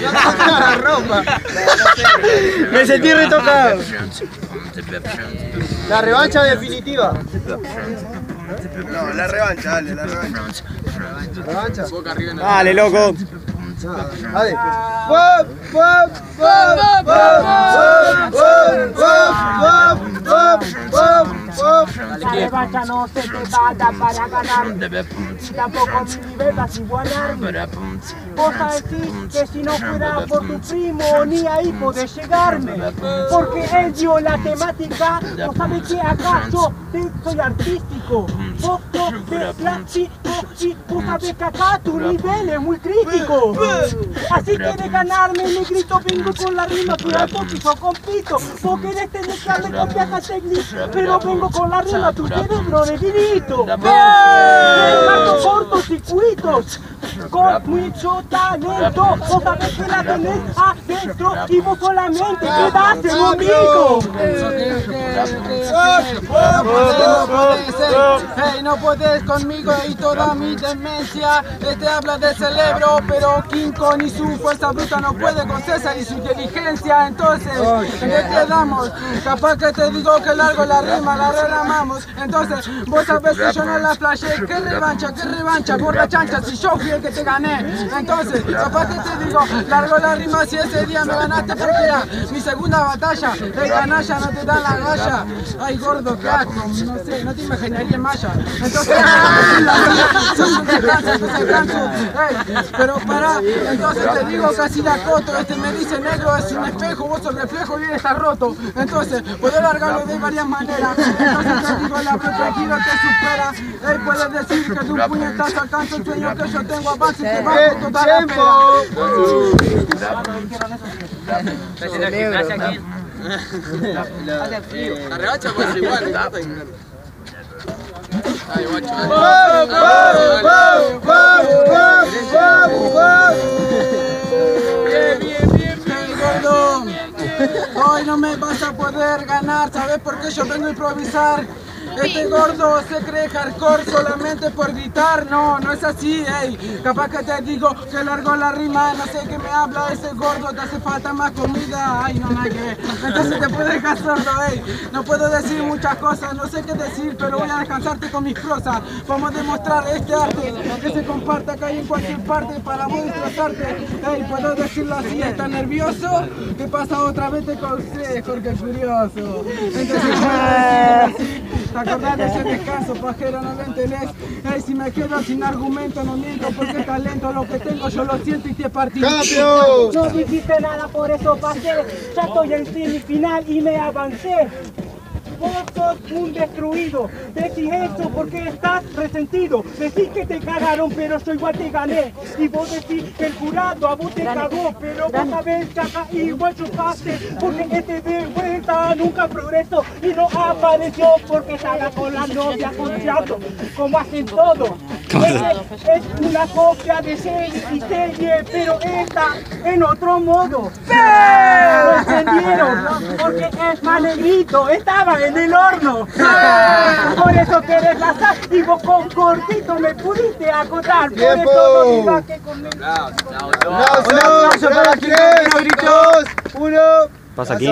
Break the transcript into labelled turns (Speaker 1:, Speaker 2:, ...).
Speaker 1: la ropa.
Speaker 2: Me sentí retocado.
Speaker 1: La revancha definitiva.
Speaker 3: No, la revancha, dale, la revancha.
Speaker 1: Revancha.
Speaker 2: Dale, loco.
Speaker 1: Dale. ¡Pop, pop, pop, pop, pop, pop, pop, pop, pop, pop!
Speaker 4: La revancha no se te bata para ganar. Tampoco mi nivel vas a igualarme Vos decís que si no fuera por tu primo ni ahí podés llegarme. Porque él dio la temática. Vos sabés que acá yo soy artístico. Vos sos de plástico y vos sabés que acá tu nivel es muy crítico. Así que de ganarme me grito vengo con la rima Cuidado porque yo compito. Vos querés tener que darme con técnica Pero vengo con la rima tu tenebro redinito Marco eh, corto circuito con mucho talento Poca perché la tenez ha dentro Vivo con la mente che date un amico.
Speaker 5: Hey, no puedes conmigo y toda mi demencia. Este habla de cerebro, pero King Kong y su fuerza bruta no puede con César y su inteligencia. Entonces, ¿en qué quedamos? Capaz que te digo que largo la rima, la relamamos. Entonces, vos sabés que yo no la flashé ¿Qué revancha, qué revancha por la chancha si yo fui el que te gané? Entonces, capaz que te digo, largo la rima si ese día me ganaste porque era mi segunda batalla. El canalla no te da la galla Ay gordo, qué asco, no sé, no te imaginaría malla Entonces, sos un descanso, sos Ey, Pero pará, entonces te digo casi la coto Este me dice negro es un espejo, vos sos reflejo y él está roto. Entonces, puedo largarlo de varias maneras. Entonces te digo, la protegido te supera. Él puede decir que tu puñetazo alcanza el sueño que yo tengo avance y te va a toda la pena
Speaker 3: La revancha puede ser igual. Ay, guacho.
Speaker 1: ¡Pop, pop, pop, pop, pop,
Speaker 5: Hey, gordo, hoy no me vas a poder ganar, ¿sabes por qué yo vengo a improvisar? Este gordo se cree hardcore solamente por gritar, no, no es así, ey. Capaz que te digo que largo la rima, no sé qué me habla ese gordo, te hace falta más comida, ay, no nada que ver. Entonces te puedes dejar sordo, ey. No puedo decir muchas cosas, no sé qué decir, pero voy a descansarte con mis prosas. Vamos a demostrar este arte que se comparte acá y en cualquier parte para vos destrozarte. Ey, puedo decirlo así, ¿estás nervioso? ¿Qué pasa otra vez te consejo, Jorge Furioso? Entonces puedo decirlo así. ¿Te acordás de ese descanso, pajero? No lo entendés. Ey, si me quedo sin argumento, no miento porque talento lo que tengo yo lo siento y te partí.
Speaker 1: ¡Cambio!
Speaker 4: No dijiste nada, por eso pasé. Ya estoy en semifinal y me avancé. Vos sos un destruido. Decís eso porque estás resentido. Decís que te cagaron, pero yo igual te gané. Y vos decís que el jurado a vos te cagó, pero vos sabés que igual chupaste. Porque este de vuelta nunca progresó y no apareció porque estaba con la novia confiando, como hacen todos. Este es una copia de serie y serie, pero esta en otro modo. ¿Lo entendieron? Porque es más negrito, estaba en en el horno. Por eso que eres más activo, con cortito me pudiste acotar. Por eso no vivas que conmigo.
Speaker 1: Un aplauso para quien. Uno.
Speaker 2: Pasa
Speaker 1: aquí.